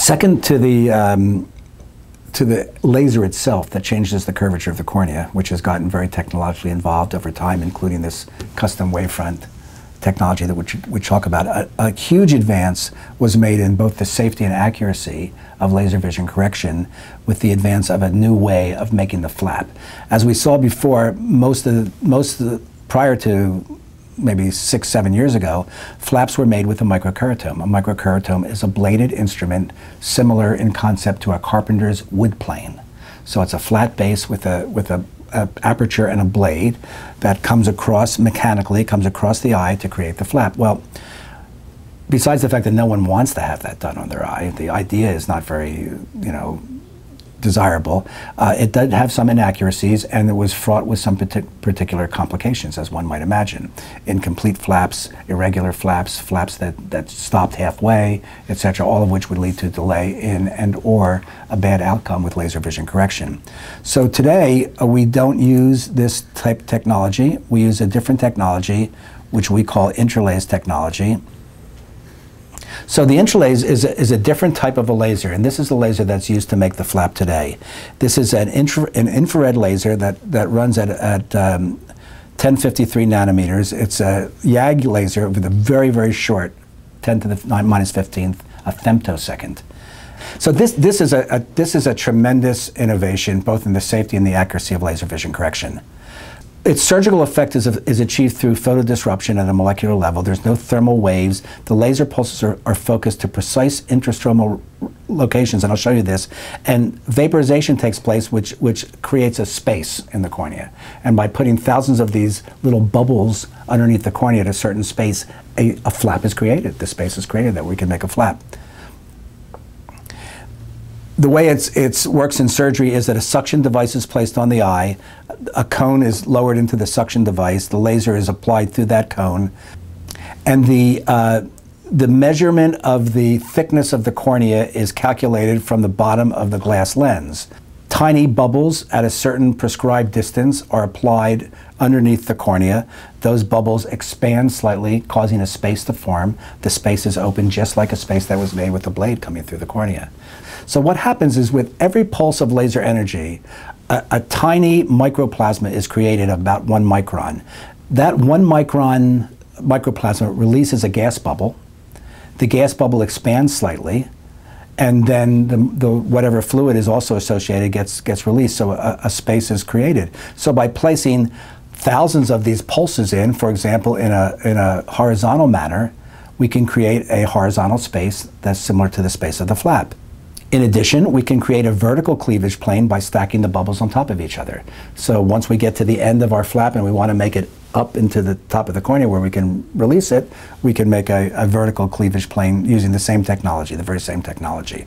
Second to the um, to the laser itself that changes the curvature of the cornea, which has gotten very technologically involved over time, including this custom wavefront technology that we, we talk about. A, a, huge advance was made in both the safety and accuracy of laser vision correction with the advance of a new way of making the flap. As we saw before, most of the, most of the, prior to maybe six, seven years ago, flaps were made with a microkeratome. A microkeratome is a bladed instrument similar in concept to a carpenter's wood plane. So it's a flat base with a, with a, a aperture and a blade that comes across mechanically, comes across the eye to create the flap. Well, besides the fact that no one wants to have that done on their eye, the idea is not very, you know, desirable. Uh, it did have some inaccuracies and it was fraught with some particular complications, as one might imagine. Incomplete flaps, irregular flaps, flaps that, that stopped halfway, etc., all of which would lead to delay in and or a bad outcome with laser vision correction. So today, uh, we don't use this type technology. We use a different technology, which we call Intralase technology. So the Intralase is a, is a different type of a laser, and this is the laser that's used to make the flap today. This is an, infra, an infrared laser that, that runs at, at um, 1053 nanometers. It's a YAG laser with a very, very short 10 to the 9 minus 15th, a femtosecond. So this, this, is a, a, this is a tremendous innovation, both in the safety and the accuracy of laser vision correction. Its surgical effect is, is achieved through photodisruption at a molecular level. There's no thermal waves. The laser pulses are, are, focused to precise intrastromal locations, and I'll show you this. And vaporization takes place, which, which creates a space in the cornea. And by putting thousands of these little bubbles underneath the cornea at a certain space, a, a flap is created. The space is created that we can make a flap the way it's it works in surgery is that a suction device is placed on the eye, a cone is lowered into the suction device, the laser is applied through that cone, and the uh, the measurement of the thickness of the cornea is calculated from the bottom of the glass lens. Tiny bubbles at a certain prescribed distance are applied underneath the cornea. Those bubbles expand slightly, causing a space to form. The space is open just like a space that was made with a blade coming through the cornea. So what happens is with every pulse of laser energy, a, a tiny microplasma is created about one micron. That one micron microplasma releases a gas bubble. The gas bubble expands slightly, and then the, the, whatever fluid is also associated gets gets released, so a, a, space is created. So by placing thousands of these pulses in, for example, in a in a horizontal manner, we can create a horizontal space that's similar to the space of the flap. In addition, we can create a vertical cleavage plane by stacking the bubbles on top of each other. So once we get to the end of our flap and we want to make it up into the top of the cornea where we can release it, we can make a, a, vertical cleavage plane using the same technology, the very same technology.